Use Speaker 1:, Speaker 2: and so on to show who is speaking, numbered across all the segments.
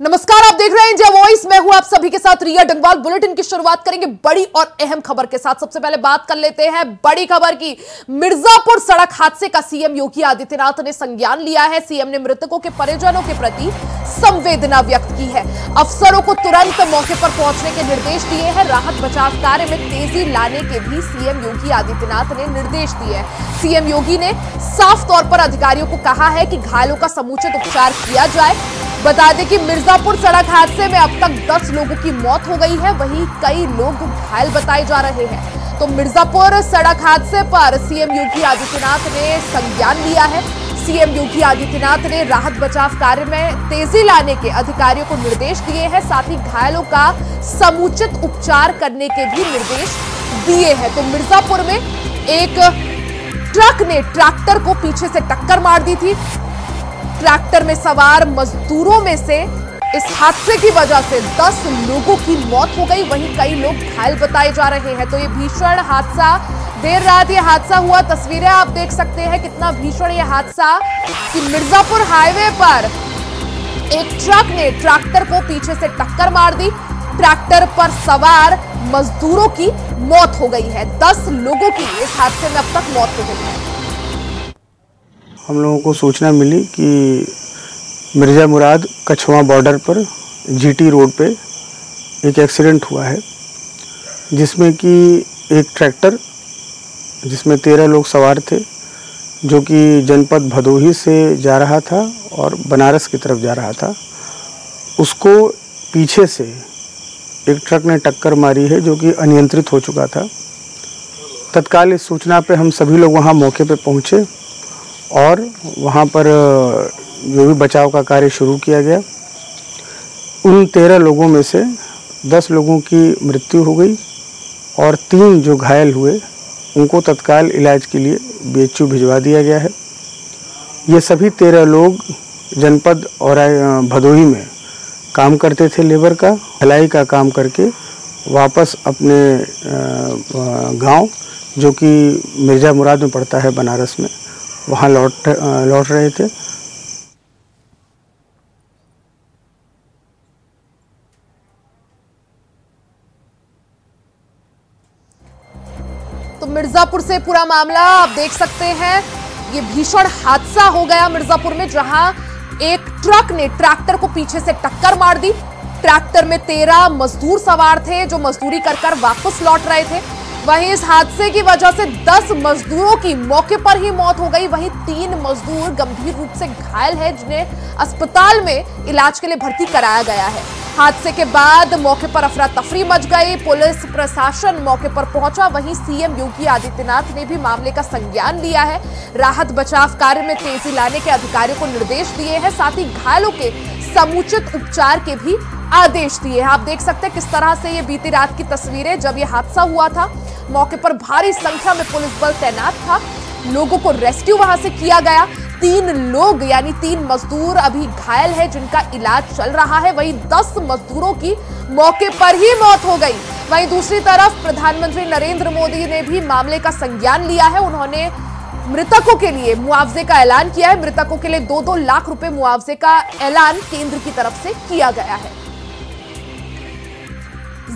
Speaker 1: नमस्कार, आप देख रहे हैं इंडिया वॉइस। मैं हूँ आप सभी के साथ रिया डंगवाल। बुलेटिन की शुरुआत करेंगे बड़ी और अहम खबर के साथ। सबसे पहले बात कर लेते हैं बड़ी खबर की। मिर्जापुर सड़क हादसे का सीएम योगी आदित्यनाथ ने संज्ञान लिया है। सीएम ने मृतकों के परिजनों के प्रति संवेदना व्यक्त की है। अफसरों को तुरंत मौके पर पहुँचने के निर्देश दिए हैं। राहत बचाव कार्य में तेज़ी लाने के भी सीएम योगी आदित्यनाथ ने निर्देश दिए हैं। सीएम योगी ने साफ़ तौर पर अधिकारियों को कहा है कि घायलों का समुचित उपचार किया जाए। बता दें कि मिर्जापुर सड़क हादसे में अब तक 10 लोगों की मौत हो गई है। वहीं कई लोग घायल बताए जा रहे हैं। तो मिर्जापुर सड़क हादसे पर सीएम योगी आदित्यनाथ ने संज्ञान लिया है। सीएम योगी आदित्यनाथ ने राहत बचाव कार्य में तेज़ी लाने के अधिकारियों को निर्देश दिए हैं। साथ ही घायलों का समुचित उपचार करने के भी निर्देश दिए हैं। तो मिर्जापुर में एक ट्रक ने ट्रैक्टर को पीछे से टक्कर मार दी थी। ट्रैक्टर में सवार मजदूरों में से इस हादसे की वजह से 10 लोगों की मौत हो गई, वहीं कई लोग घायल बताए जा रहे हैं। तो ये भीषण हादसा, देर रात ये हादसा हुआ। तस्वीरें आप देख सकते हैं कितना भीषण ये हादसा कि मिर्जापुर हाईवे पर एक ट्रक ने ट्रैक्टर को पीछे से टक्कर मार दी। ट्रैक्टर पर सवार मजदूरों की मौत हो गई है। दस लोगों की इस हादसे में अब तक मौत हो गई है।
Speaker 2: हम लोगों को सूचना मिली कि मिर्ज़ा मुराद कछवा बॉर्डर पर जीटी रोड पे एक एक्सीडेंट हुआ है, जिसमें कि एक ट्रैक्टर, जिसमें तेरह लोग सवार थे, जो कि जनपद भदोही से जा रहा था और बनारस की तरफ़ जा रहा था। उसको पीछे से एक ट्रक ने टक्कर मारी है, जो कि अनियंत्रित हो चुका था। तत्काल इस सूचना पे हम सभी लोग वहाँ मौके पे पहुँचे और वहाँ पर जो भी बचाव का कार्य शुरू किया गया, उन तेरह लोगों में से दस लोगों की मृत्यु हो गई और तीन जो घायल हुए, उनको तत्काल इलाज के लिए बी भिजवा दिया गया है। ये सभी तेरह लोग जनपद और भदोही में काम करते थे लेबर का भलाई का काम करके वापस अपने गाँव, जो कि मिर्ज़ा मुराद में पड़ता है बनारस में, वहाँ लौट लौट रहे थे।
Speaker 1: मिर्जापुर से पूरा मामला, आप देख सकते हैं। ये भीषण हादसा हो गया मिर्जापुर में, जहाँ एक ट्रक ने ट्रैक्टर को पीछे से टक्कर मार दी। ट्रैक्टर में तेरह मजदूर सवार थे, जो मजदूरी कर कर वापस लौट रहे थे। वहीं इस हादसे की वजह से 10 मजदूरों की मौके पर ही मौत हो गई। वहीं तीन मजदूर गंभीर रूप से घायल हैं, जिन्हें अस्पताल में इलाज के लिए भर्ती कराया गया है। हादसे के बाद मौके पर अफरा तफरी मच गई। पुलिस प्रशासन मौके पर पहुँचा। वहीं सीएम योगी आदित्यनाथ ने भी मामले का संज्ञान लिया है। राहत बचाव कार्य में तेज़ी लाने के अधिकारियों को निर्देश दिए हैं। साथ ही घायलों के समुचित उपचार के भी आदेश दिए हैं। आप देख सकते हैं किस तरह से ये बीती रात की तस्वीरें जब ये हादसा हुआ था। मौके पर भारी संख्या में पुलिस बल तैनात था। लोगों को रेस्क्यू वहाँ से किया गया। तीन लोग, यानी तीन मजदूर अभी घायल है जिनका इलाज चल रहा है। वहीं दस मजदूरों की मौके पर ही मौत हो गई। वहीं दूसरी तरफ़ प्रधानमंत्री नरेंद्र मोदी ने भी मामले का संज्ञान लिया है। उन्होंने मृतकों के लिए मुआवजे का ऐलान किया है। मृतकों के लिए दो दो लाख रुपए मुआवजे का ऐलान केंद्र की तरफ़ से किया गया है।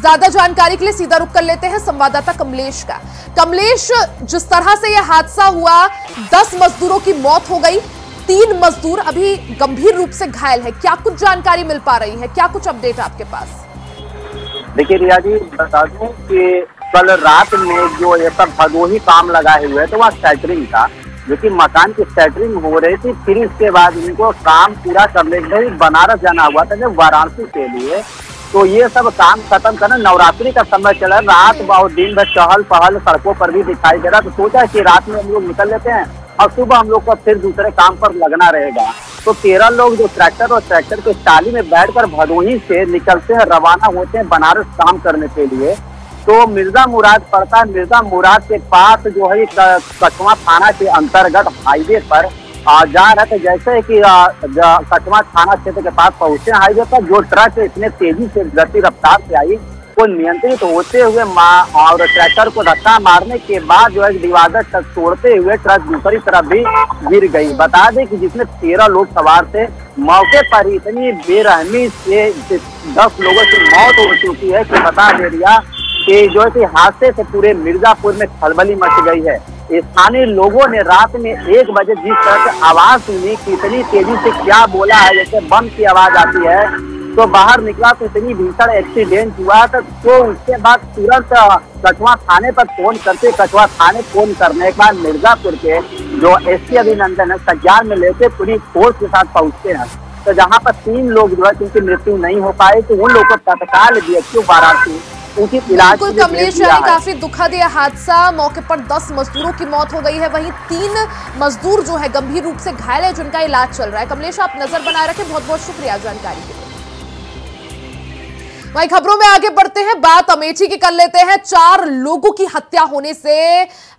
Speaker 1: ज़्यादा जानकारी के लिए सीधा रुक कर लेते हैं संवाददाता कमलेश का। कमलेश, जिस तरह से यह हादसा हुआ, दस मजदूरों की मौत हो गई, तीन मजदूर अभी गंभीर रूप से घायल है। क्या कुछ जानकारी मिल पा रही है? क्या कुछ अपडेट आपके पास?
Speaker 3: देखिए रिया जी, बता दूँ कि कल रात में जो ये सब भदोही काम लगाए हुए तो वहाँ सेटरिंग था, जो कि मकान की सेटरिंग हो रही थी। फिर इसके बाद इनको काम पूरा करने के लिए बनारस जाना हुआ था जब वाराणसी के लिए। तो ये सब काम खत्म करना, नवरात्रि का समय चल चला रात बहुत दिन भर चहल पहल सड़कों पर भी दिखाई दे रहा तो सोचा कि रात में हम लोग निकल लेते हैं और सुबह हम लोग का फिर दूसरे काम पर लगना रहेगा। तो तेरह लोग जो ट्रैक्टर और ट्रैक्टर के टाली में बैठकर भदोही से निकलते हैं, रवाना होते हैं बनारस काम करने के लिए। तो मिर्ज़ा मुराद पड़ता है। मिर्ज़ा मुराद के पास जो है कछवा थाना के अंतर्गत हाईवे पर जा रहे थे जैसे कि कटवा थाना क्षेत्र के पास पहुँचे हाईवे पर, जो ट्रक इतने तेज़ी से, गति रफ्तार से आई को नियंत्रित होते हुए और ट्रैक्टर को धक्का मारने के बाद जो है डिवाइडर तक तोड़ते हुए ट्रक दूसरी तरफ़ भी गिर गई। बता दें कि जिसमें तेरह लोग सवार थे, मौके पर इतनी बेरहमी से दस लोगों की मौत हो चुकी है कि बता दे दिया कि जो है हादसे से पूरे मिर्जापुर में खलबली मच गई है। स्थानीय लोगों ने रात में एक बजे जिस तरह से आवाज़ सुनी कि इतनी तेज़ी से क्या बोला है, जैसे बम की आवाज़ आती है तो बाहर निकला तो इतनी भीषण एक्सीडेंट हुआ था तो उसके बाद तुरंत कछुआ थाने पर फ़ोन करते कछुआ थाने फ़ोन करने के बाद मिर्जापुर के जो एस पी अभिनंदन है संज्ञान में लेते पुलिस फोर्स के साथ पहुँचते हैं। तो जहाँ पर तीन लोग जो है, जिनकी मृत्यु नहीं हो पाए तो उन लोगों को तत्काल बी एच वाराणसी उनकी
Speaker 1: बिल्कुल कमलेश। काफ़ी दुखद यह हादसा मौके पर 10 मजदूरों की मौत हो गई है। वहीं तीन मजदूर जो है गंभीर रूप से घायल है जिनका इलाज चल रहा है। कमलेश आप नज़र बनाए रखें। बहुत बहुत शुक्रिया जानकारी के लिए। वहीं खबरों में आगे बढ़ते हैं। बात अमेठी की कर लेते हैं। चार लोगों की हत्या होने से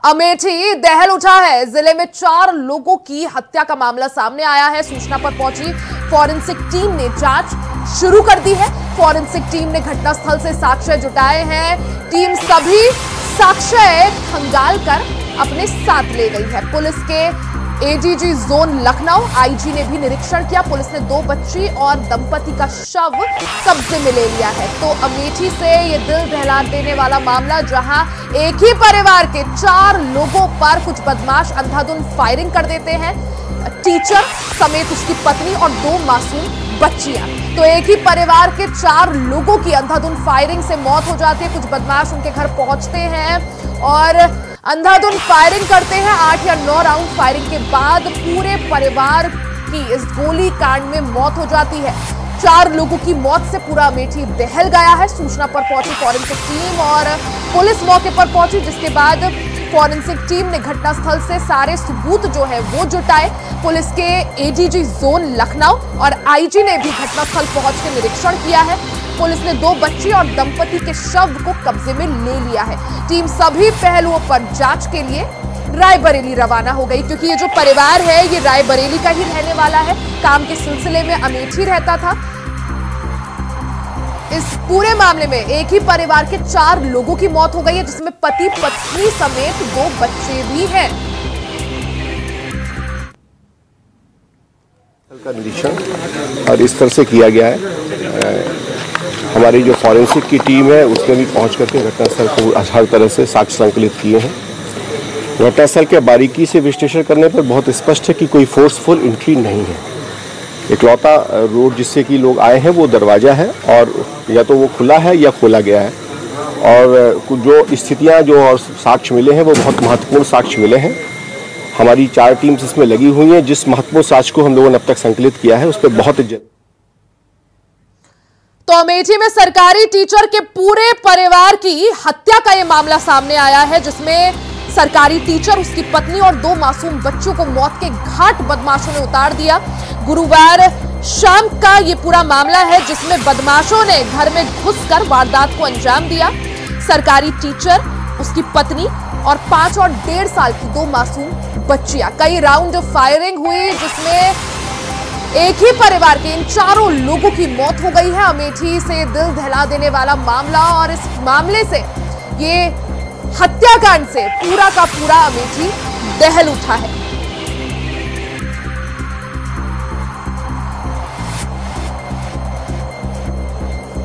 Speaker 1: अमेठी दहल उठा है। ज़िले में चार लोगों की हत्या का मामला सामने आया है। सूचना पर पहुँची फॉरेंसिक टीम ने जाँच शुरू कर दी है। फॉरेंसिक टीम ने घटनास्थल से साक्ष्य जुटाए हैं। टीम सभी साक्ष्य खंगाल कर अपने साथ ले गई है। पुलिस के एडीजी जोन लखनऊ आईजी ने भी निरीक्षण किया। पुलिस ने दो बच्ची और दंपति का शव कब्जे में ले लिया है। तो अमेठी से ये दिल दहला देने वाला मामला, जहाँ एक ही परिवार के चार लोगों पर कुछ बदमाश अंधाधुंध फायरिंग कर देते हैं। टीचर समेत उसकी पत्नी और दो मासूम बच्चियाँ। तो एक ही परिवार के चार लोगों की अंधाधुन फायरिंग से मौत हो जाती है। कुछ बदमाश उनके घर पहुँचते हैं और अंधाधुंध फायरिंग करते हैं। आठ या नौ राउंड फायरिंग के बाद पूरे परिवार की इस गोली कांड में मौत हो जाती है। चार लोगों की मौत से पूरा अमेठी दहल गया है। सूचना पर पहुँची फॉरेंसिक टीम और पुलिस मौके पर पहुँची, जिसके बाद फॉरेंसिक टीम ने घटनास्थल से सारे सबूत जो है वो जुटाए। पुलिस के एडीजी जोन लखनऊ और आईजी ने भी घटनास्थल पहुँच के निरीक्षण किया है। पुलिस ने दो बच्ची और दंपति के शव को कब्जे में ले लिया है। टीम सभी पहलुओं पर जाँच के लिए रायबरेली रवाना हो गई, क्योंकि ये जो परिवार है, ये रायबरेली का ही रहने वाला है। काम के सिलसिले में अमेठी रहता था। इस पूरे मामले में एक ही परिवार के चार लोगों की मौत हो गई है, जिसमें पति पत्नी समेत दो बच्चे भी हैं।
Speaker 4: का निरीक्षण और इस तरह से किया गया है। हमारी जो फॉरेंसिक की टीम है, उसने भी पहुँच करके घटनास्थल को हर तरह से साक्ष्य संकलित किए हैं। घटनास्थल के बारीकी से विश्लेषण करने पर बहुत स्पष्ट है कि कोई फोर्सफुल एंट्री नहीं है। इकलौता रोड जिससे कि लोग आए हैं, वो दरवाज़ा है और या तो वो खुला है या खोला गया है। और जो स्थितियाँ, जो और साक्ष्य मिले हैं, वो बहुत महत्वपूर्ण साक्ष्य मिले हैं। हमारी चार टीम्स इसमें लगी हुई हैं। जिस महत्वपूर्ण साक्ष्य को हम लोगों ने अब तक संकलित किया है, उस पर बहुत
Speaker 1: तो अमेठी में सरकारी टीचर के पूरे परिवार की हत्या का ये मामला सामने आया है, जिसमें सरकारी टीचर, उसकी पत्नी और दो मासूम बच्चों को मौत के घाट बदमाशों ने उतार दिया। गुरुवार शाम का ये पूरा मामला है, जिसमें बदमाशों ने घर में घुसकर वारदात को अंजाम दिया। सरकारी टीचर, उसकी पत्नी और पाँच और डेढ़ साल की दो मासूम बच्चियाँ। कई राउंड फायरिंग हुई, जिसमें एक ही परिवार के इन चारों लोगों की मौत हो गई है। अमेठी से दिल दहला देने वाला मामला और इस मामले से ये हत्याकांड से पूरा का पूरा अमेठी दहल उठा है।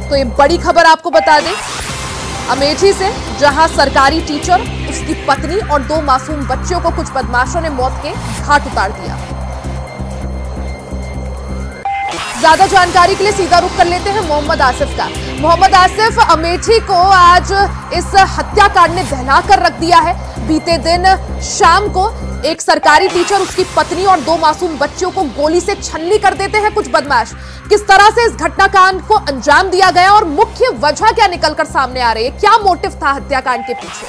Speaker 1: तो ये बड़ी खबर आपको बता दें, अमेठी से जहाँ सरकारी टीचर, उसकी पत्नी और दो मासूम बच्चों को कुछ बदमाशों ने मौत के घाट उतार दिया। ज़्यादा जानकारी के लिए सीधा रुख कर लेते हैं मोहम्मद आसिफ का। मोहम्मद आसिफ, अमेठी को आज इस हत्याकांड ने दहला कर रख दिया है। बीते दिन शाम को एक सरकारी टीचर, उसकी पत्नी और दो मासूम बच्चियों को गोली से छन्नी कर देते हैं कुछ बदमाश। किस तरह से इस घटनाकांड को अंजाम दिया गया और मुख्य वजह क्या निकलकर सामने आ रही है? क्या मोटिव था हत्याकांड के पीछे?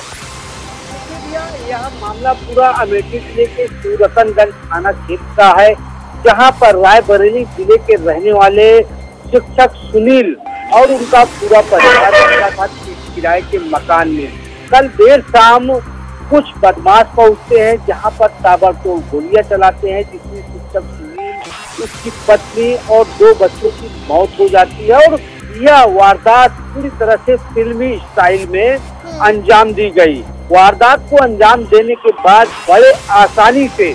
Speaker 5: यह मामला पूरा अमेठी ज़िले के सूरतनगंज थाना क्षेत्र का है। जहाँ पर रायबरेली ज़िले के रहने वाले शिक्षक सुनील और उनका पूरा परिवार किराए के मकान में। कल देर शाम कुछ बदमाश पहुँचते हैं, जहाँ पर ताबड़तोड़ गोलियाँ चलाते हैं, जिसमें शिक्षक सुनील, उसकी पत्नी और दो बच्चों की मौत हो जाती है और यह वारदात पूरी तरह से फिल्मी स्टाइल में अंजाम दी गई। वारदात को अंजाम देने के बाद बड़े आसानी से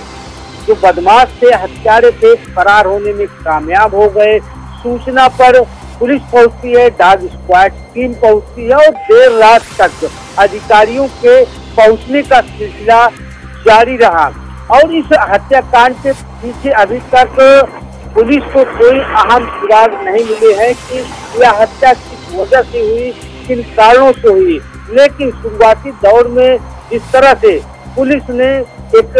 Speaker 5: जो बदमाश थे हत्यारे थे फरार होने में कामयाब हो गए। सूचना पर पुलिस पहुँचती है, डॉग स्क्वाड टीम पहुँचती है और देर रात तक अधिकारियों के पहुँचने का सिलसिला जारी रहा। और इस हत्याकांड के पीछे अभी तक पुलिस को कोई अहम सुराग नहीं मिले हैं कि यह हत्या किस वजह से हुई, किन कारणों से हुई। लेकिन शुरुआती दौर में जिस तरह से पुलिस ने एक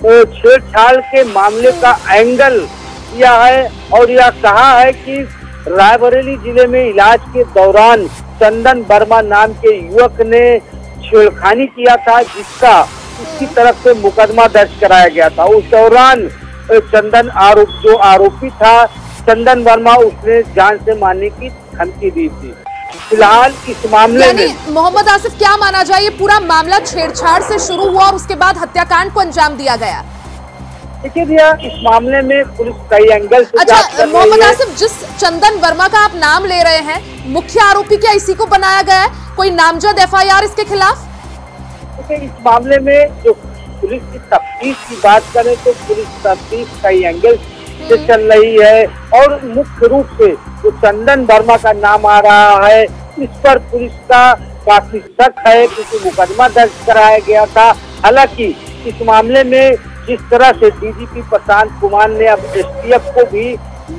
Speaker 5: छेड़छाड़ के मामले का एंगल किया है और यह कहा है कि रायबरेली ज़िले में इलाज के दौरान चंदन वर्मा नाम के युवक ने छेड़खानी किया था, जिसका उसकी तरफ़ से मुकदमा दर्ज कराया गया था। उस दौरान चंदन आरोप, जो आरोपी था, चंदन वर्मा उसने जान से मारने की धमकी दी थी। फ़िलहाल इस मामले
Speaker 1: यानी
Speaker 5: में
Speaker 1: मोहम्मद आसिफ क्या माना जाए? ये पूरा मामला छेड़छाड़ से शुरू हुआ और उसके बाद हत्याकांड को अंजाम दिया गया।
Speaker 5: देखिए भैया इस मामले में पुलिस कई एंगल से
Speaker 1: अच्छा मोहम्मद आसिफ जिस चंदन वर्मा का आप नाम ले रहे हैं मुख्य आरोपी क्या इसी को बनाया गया है? कोई नामजद एफआईआर इसके खिलाफ?
Speaker 5: देखिए इस मामले में जो पुलिस की तफ्तीश की बात करें तो पुलिस तफ्तीश कई एंगल से चल रही है और मुख्य रूप से जो चंदन वर्मा का नाम आ रहा है, इस पर पुलिस का काफ़ी शक है, क्योंकि मुकदमा दर्ज कराया गया था। हालाँकि इस मामले में जिस तरह से डीजीपी प्रशांत कुमार ने अब एसटीएफ को भी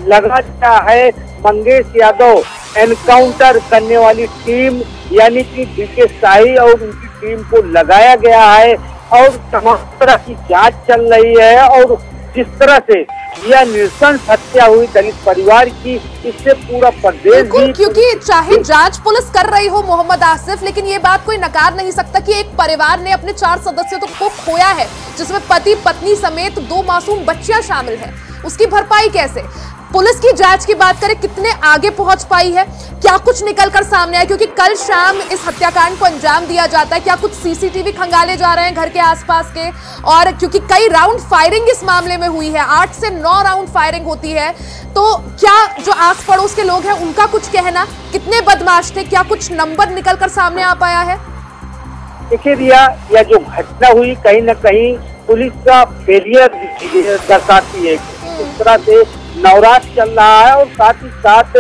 Speaker 5: लगा दिया है, मंगेश यादव एनकाउंटर करने वाली टीम, यानी कि डीके शाही और उनकी टीम को लगाया गया है और तमाम तरह की जाँच चल रही है और जिस तरह से यह नृशंस हत्या हुई दलित परिवार की इससे पूरा प्रदेश भी
Speaker 1: क्योंकि चाहे जाँच पुलिस कर रही हो मोहम्मद आसिफ लेकिन ये बात कोई नकार नहीं सकता कि एक परिवार ने अपने चार सदस्यों को खोया है जिसमें पति पत्नी समेत दो मासूम बच्चियाँ शामिल है। उसकी भरपाई कैसे? पुलिस की जाँच की बात करें कितने आगे पहुँच पाई है? क्या कुछ निकल कर सामने आया? क्योंकि कल शाम इस हत्याकांड को अंजाम दिया जाता है। क्या कुछ सीसीटीवी खंगाले जा रहे हैं घर के आसपास के? और क्योंकि कई राउंड फायरिंग इस मामले में हुई है आठ से नौ राउंड फायरिंग होती है तो क्या जो आस पड़ोस के लोग हैं उनका कुछ कहना? कितने बदमाश थे? क्या कुछ नंबर निकल कर सामने आ पाया है?
Speaker 5: देखिए रिया यह जो घटना हुई कहीं न कहीं पुलिस का फेलियर दर्शाती है। इस तरह से नवरात्र चल रहा है और साथ ही साथ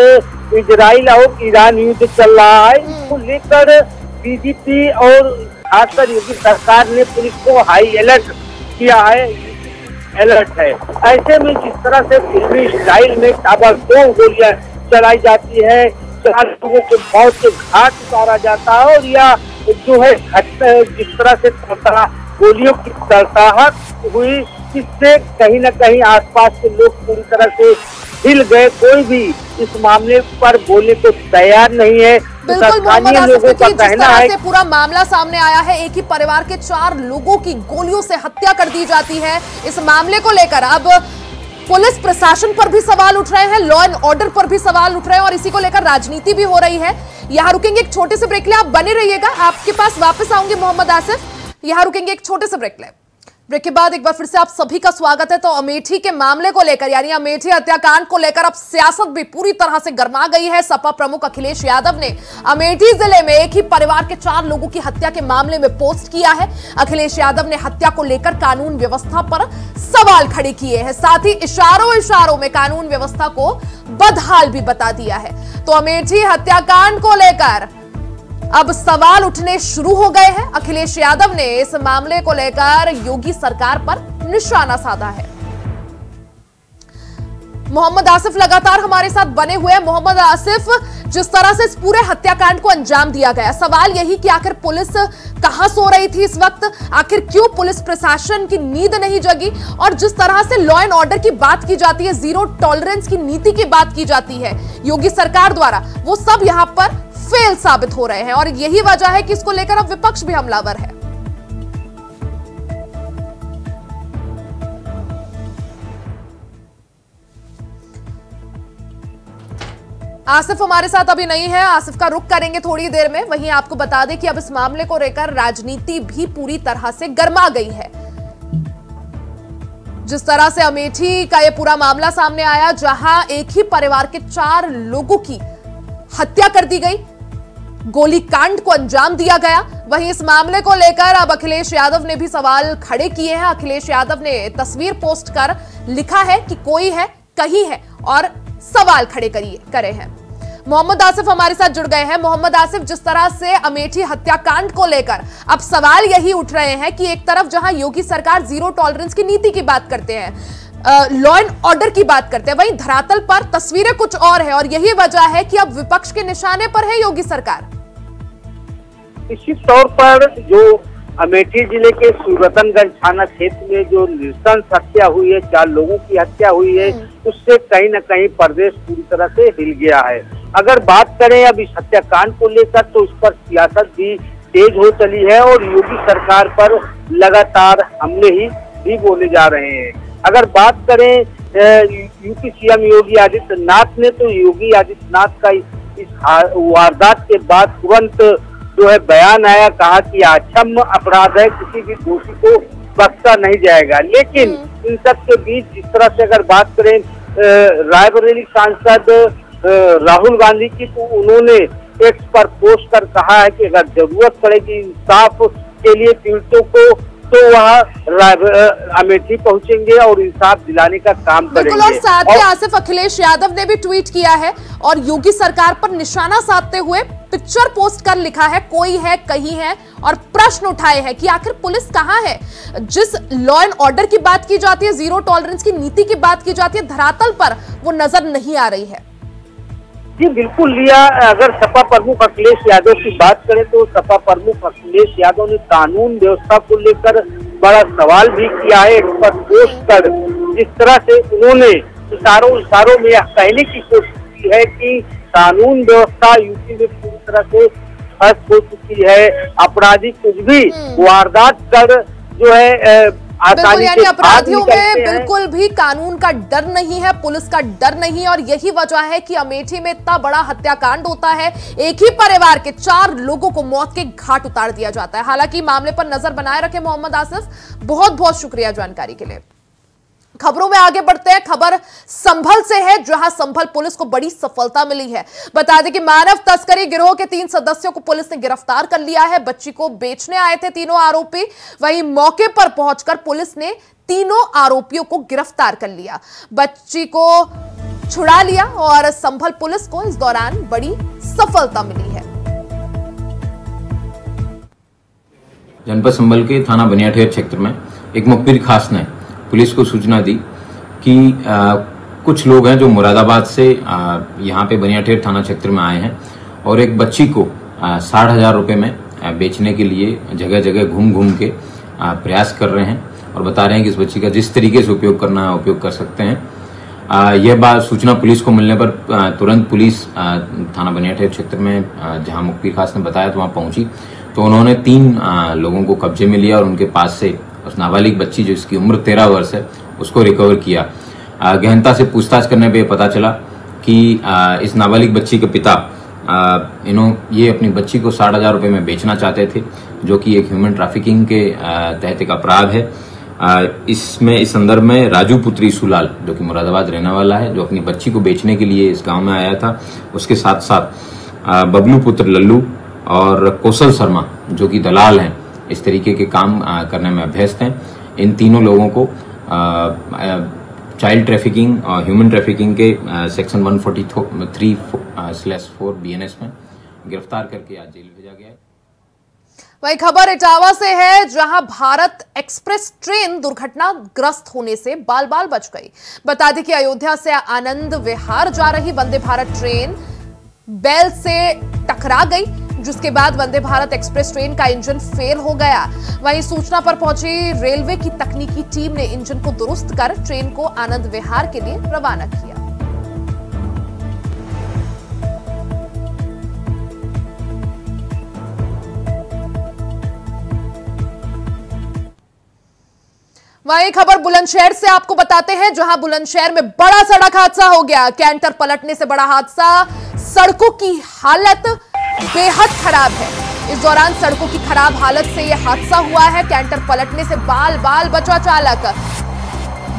Speaker 5: इजराइल और ईरान युद्ध चल रहा है। इसको लेकर बीजेपी और खासकर योगी सरकार ने पुलिस को हाई अलर्ट किया है। अलर्ट है। ऐसे में जिस तरह से फिल्मी स्टाइल में ताबड़तोड़ गोलियाँ चलाई जाती है, चार लोगों को मौत के घाट उतारा जाता है और या जो है घटना जिस तरह से गोलियों की तड़ताहट हुई इससे कहीं न कहीं आसपास के लोग पूरी तरह से हिल गए। कोई भी इस मामले पर बोलने को तैयार नहीं है।
Speaker 1: बिल्कुल
Speaker 5: लोगों का कहना
Speaker 1: तरह
Speaker 5: है
Speaker 1: से पूरा मामला सामने आया है एक ही परिवार के चार लोगों की गोलियों से हत्या कर दी जाती है इस मामले को लेकर। अब पुलिस प्रशासन पर भी सवाल उठ रहे हैं लॉ एंड ऑर्डर पर भी सवाल उठ रहे हैं और इसी को लेकर राजनीति भी हो रही है। यहाँ रुकेंगे एक छोटे से ब्रेक ले आप बने रहिएगा आपके पास वापस आऊँगे मोहम्मद आसिफ। यहाँ रुकेंगे एक छोटे से ब्रेक ले ब्रेक के बाद एक बार फिर से आप सभी का स्वागत है। तो अमेठी के मामले को लेकर, यानी अमेठी हत्याकांड को लेकर अब सियासत भी पूरी तरह से गर्मा गई है। सपा प्रमुख अखिलेश यादव ने अमेठी ज़िले में एक ही परिवार के चार लोगों की हत्या के मामले में पोस्ट किया है। अखिलेश यादव ने हत्या को लेकर कानून व्यवस्था पर सवाल खड़े किए हैं। साथ ही इशारों इशारों में कानून व्यवस्था को बदहाल भी बता दिया है। तो अमेठी हत्याकांड को लेकर अब सवाल उठने शुरू हो गए हैं। अखिलेश यादव ने इस मामले को लेकर योगी सरकार पर निशाना साधा है। मोहम्मद आसिफ लगातार हमारे साथ बने हुए हैं। मोहम्मद आसिफ, जिस तरह से इस पूरे हत्याकांड को अंजाम दिया गया, सवाल यही कि आखिर पुलिस कहाँ सो रही थी इस वक्त? आखिर क्यों पुलिस प्रशासन की नींद नहीं जगी? और जिस तरह से लॉ एंड ऑर्डर की बात की जाती है ज़ीरो टॉलरेंस की नीति की बात की जाती है, योगी सरकार द्वारा, वो सब यहाँ पर फेल साबित हो रहे हैं। और यही वजह है कि इसको लेकर अब विपक्ष भी हमलावर है। आसिफ हमारे साथ अभी नहीं है। आसिफ का रुख करेंगे थोड़ी देर में। वहीं आपको बता दें कि अब इस मामले को लेकर राजनीति भी पूरी तरह से गर्मा गई है। जिस तरह से अमेठी का यह पूरा मामला सामने आया, जहाँ एक ही परिवार के चार लोगों की हत्या कर दी गई गोली कांड को अंजाम दिया गया। वहीं इस मामले को लेकर अब अखिलेश यादव ने भी सवाल खड़े किए हैं। अखिलेश यादव ने तस्वीर पोस्ट कर लिखा है कि कोई है, कहीं है और सवाल खड़े करिए करे हैं। मोहम्मद आसिफ हमारे साथ जुड़ गए हैं। मोहम्मद आसिफ जिस तरह से अमेठी हत्याकांड को लेकर अब सवाल यही उठ रहे हैं कि एक तरफ़ जहाँ योगी सरकार ज़ीरो टॉलरेंस की नीति की बात करते हैं लॉ एंड ऑर्डर की बात करते हैं वहीं धरातल पर तस्वीरें कुछ और है और यही वजह है कि अब विपक्ष के निशाने पर है योगी सरकार।
Speaker 5: निश्चित तौर पर जो अमेठी ज़िले के सूरतनगंज थाना क्षेत्र में जो नृशंस हत्या हुई है चार लोगों की हत्या हुई है उससे कहीं न कहीं प्रदेश पूरी तरह से हिल गया है। अगर बात करें अब इस हत्याकांड को लेकर तो उस पर सियासत भी तेज हो चली है और योगी सरकार पर लगातार हमले ही भी बोले जा रहे हैं। अगर बात करें यूपी सीएम योगी आदित्यनाथ ने तो योगी आदित्यनाथ का इस वारदात के बाद तुरंत जो है बयान आया कहा कि अक्षम अपराध है किसी भी दोषी को बख्शा नहीं जाएगा। लेकिन इन सब के बीच जिस तरह से अगर बात करें रायबरेली सांसद राहुल गांधी की तो उन्होंने एक्स पर पोस्ट कर कहा है कि अगर ज़रूरत पड़ेगी इंसाफ के लिए पीड़ितों को तो वह अमेठी पहुँचेंगे और इंसाफ दिलाने का काम करेंगे
Speaker 1: और साथ ही आसिफ अखिलेश यादव ने भी ट्वीट किया है और योगी सरकार पर निशाना साधते हुए पिक्चर पोस्ट कर लिखा है कोई है कहीं है और प्रश्न उठाए हैं कि आखिर पुलिस कहाँ है? जिस लॉ एंड ऑर्डर की बात की जाती है ज़ीरो टॉलरेंस की नीति की बात की जाती है धरातल पर वो नज़र नहीं आ रही है।
Speaker 5: जी बिल्कुल लिया अगर सपा प्रमुख अखिलेश यादव की बात करें तो सपा प्रमुख अखिलेश यादव ने कानून व्यवस्था को लेकर बड़ा सवाल भी किया है इस पर पोस्ट कर जिस तरह से उन्होंने इशारों इशारों में यह कहने की कोशिश की है कि कानून व्यवस्था यूपी में पूरी तरह से ध्वस्त हो चुकी है अपराधी कुछ भी वारदात कर जो है
Speaker 1: बिल्कुल यानी अपराधियों में बिल्कुल भी कानून का डर नहीं है पुलिस का डर नहीं और यही वजह है कि अमेठी में इतना बड़ा हत्याकांड होता है एक ही परिवार के चार लोगों को मौत के घाट उतार दिया जाता है। हालाँकि मामले पर नज़र बनाए रखे मोहम्मद आसिफ। बहुत बहुत शुक्रिया जानकारी के लिए। खबरों में आगे बढ़ते हैं। खबर संभल से है, जहाँ संभल पुलिस को बड़ी सफलता मिली है। बता दें कि मानव तस्करी गिरोह के तीन सदस्यों को पुलिस ने गिरफ़्तार कर लिया है। बच्ची को बेचने आए थे तीनों आरोपी। वहीं मौके पर पहुंचकर पुलिस ने तीनों आरोपियों को गिरफ़्तार कर लिया। बच्ची को छुड़ा लिया और संभल पुलिस को इस दौरान बड़ी सफलता मिली है।
Speaker 6: जनपद संभल के थाना बनियाठेर क्षेत्र में एक मुखबिर खास ने पुलिस को सूचना दी कि आ, कुछ लोग हैं जो मुरादाबाद से यहाँ पे बनियाठेर थाना क्षेत्र में आए हैं और एक बच्ची को साठ हज़ार रुपये में बेचने के लिए जगह जगह घूम घूम के प्रयास कर रहे हैं और बता रहे हैं कि इस बच्ची का जिस तरीके से उपयोग करना है उपयोग कर सकते हैं। यह बात सूचना पुलिस को मिलने पर तुरंत पुलिस थाना बनियाठेर क्षेत्र में जहाँ मुख्य खास ने बताया तो वहाँ पहुँची। तो उन्होंने तीन लोगों को कब्जे में लिया और उनके पास से उस नाबालिग बच्ची जो इसकी उम्र तेरह वर्ष है, उसको रिकवर किया। गहनता से पूछताछ करने पे पता चला कि इस नाबालिग बच्ची के पिता इन्हों, ये अपनी बच्ची को साठ हज़ार रुपये में बेचना चाहते थे, जो कि एक ह्यूमन ट्रैफिकिंग के तहत एक अपराध है। इसमें, इस संदर्भ में राजू पुत्री सुलाल, जो कि मुरादाबाद रहने वाला है, जो अपनी बच्ची को बेचने के लिए इस गाँव में आया था, उसके साथ साथ बबलू पुत्र लल्लू और कौशल शर्मा, जो कि दलाल हैं इस तरीके के काम करने में अभ्यस्त हैं। इन तीनों लोगों को चाइल्ड ट्रैफिकिंग और ह्यूमन ट्रैफिकिंग के सेक्शन 143 स्लैश फोर बीएनएस में गिरफ़्तार करके आज जेल भेजा गया है।
Speaker 1: वही खबर इटावा से है, जहाँ भारत एक्सप्रेस ट्रेन दुर्घटनाग्रस्त होने से बाल बाल बच गई। बता दें कि अयोध्या से आनंद विहार जा रही वंदे भारत ट्रेन बैल से टकरा गई। जिसके बाद वंदे भारत एक्सप्रेस ट्रेन का इंजन फेल हो गया। वहीं सूचना पर पहुँची रेलवे की तकनीकी टीम ने इंजन को दुरुस्त कर ट्रेन को आनंद विहार के लिए रवाना किया। वहीं खबर बुलंदशहर से आपको बताते हैं, जहाँ बुलंदशहर में बड़ा सड़क हादसा हो गया। कैंटर पलटने से बड़ा हादसा, सड़कों की हालत बेहद खराब है। इस दौरान सड़कों की खराब हालत से यह हादसा हुआ है। कैंटर पलटने से बाल बाल बचा चालक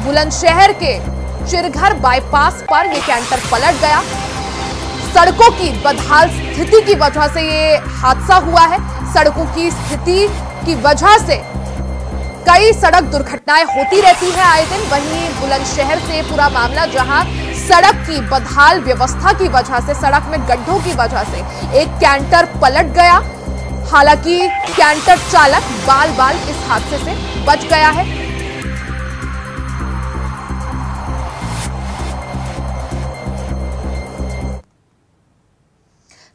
Speaker 1: बुलंदशहर के चिरघर बाईपास पर यह कैंटर पलट गया। सड़कों की बदहाल स्थिति की वजह से ये हादसा हुआ है। सड़कों की स्थिति की वजह से कई सड़क दुर्घटनाएँ होती रहती हैं। आए दिन वहीं बुलंदशहर से पूरा मामला, जहाँ सड़क की बदहाल व्यवस्था की वजह से, सड़क में गड्ढों की वजह से एक कैंटर पलट गया। हालाँकि कैंटर चालक बाल बाल इस हादसे से बच गया है।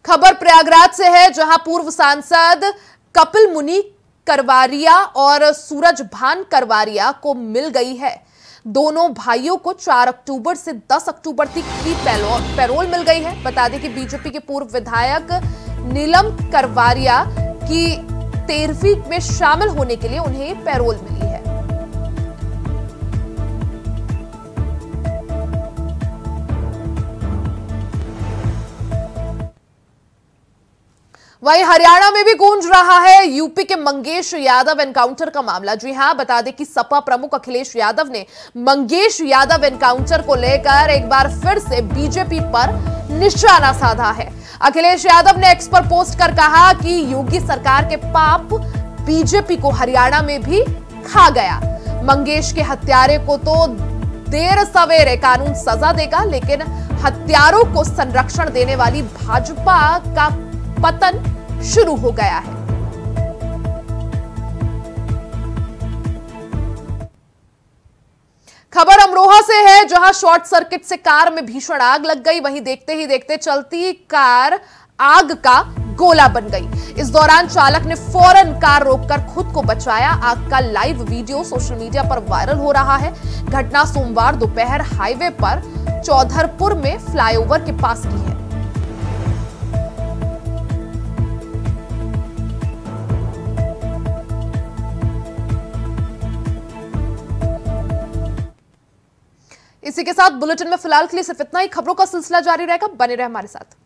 Speaker 1: खबर प्रयागराज से है, जहाँ पूर्व सांसद कपिल मुनि करवारिया और सूरज भान करवारिया को मिल गई है। दोनों भाइयों को 4 अक्टूबर से 10 अक्टूबर तक की पैरोल मिल गई है। बता दें कि बीजेपी के पूर्व विधायक नीलम करवारिया की तेरहवीं में शामिल होने के लिए उन्हें पैरोल मिली है। वहीं हरियाणा में भी गूंज रहा है। यूपी के मंगेश यादव एनकाउंटर का मामला। जी हाँ, बता दें कि सपा प्रमुख अखिलेश यादव ने मंगेश यादव एनकाउंटर को लेकर एक बार फिर से बीजेपी पर निशाना साधा है। अखिलेश यादव ने एक्स पर पोस्ट कर कहा कि योगी सरकार के पाप बीजेपी को हरियाणा में भी खा गया। मंगेश के हत्यारे को तो देर सवेरे कानून सजा देगा, लेकिन हत्यारों को संरक्षण देने वाली भाजपा का पतन शुरू हो गया है। खबर अमरोहा से है, जहाँ शॉर्ट सर्किट से कार में भीषण आग लग गई। वहीं देखते ही देखते चलती कार आग का गोला बन गई। इस दौरान चालक ने फ़ौरन कार रोककर खुद को बचाया। आग का लाइव वीडियो सोशल मीडिया पर वायरल हो रहा है। घटना सोमवार दोपहर हाईवे पर चौधरपुर में फ्लाईओवर के पास की है। इसी के साथ बुलेटिन में फ़िलहाल के लिए सिर्फ़ इतना ही। खबरों का सिलसिला जारी रहेगा। बने रहे हमारे साथ।